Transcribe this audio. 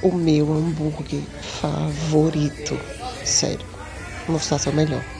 O meu hambúrguer favorito. Sério, vou mostrar seu melhor.